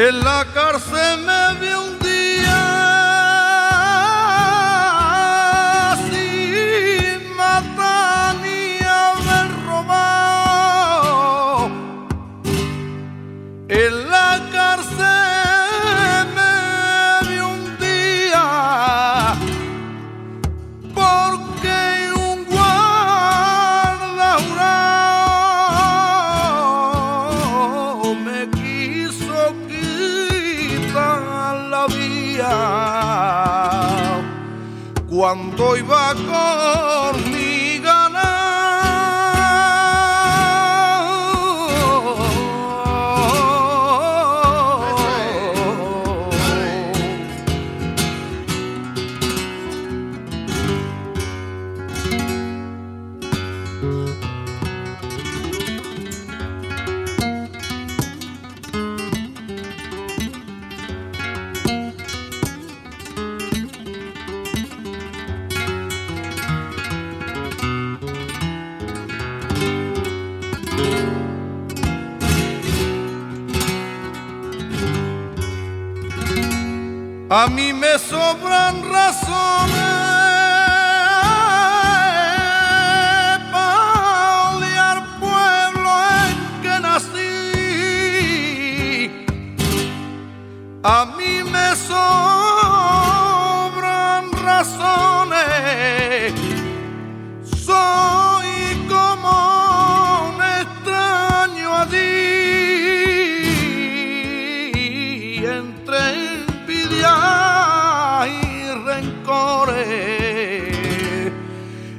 En la cárcel me vi un día sin matar ni haber robado. Cuando iba con A mí me sobran razones para odiar pueblo en que nací. A mí me sobran razones. Soy como un extraño allí en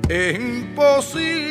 es imposible